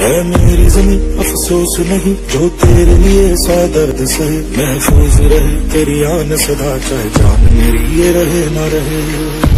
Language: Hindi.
है मेरी जमी, अफसोस नहीं, जो तेरे लिए सा दर्द सहे महफूज रहे, तेरी आन सदा चाहे जान मेरी ये रहे ना रहे।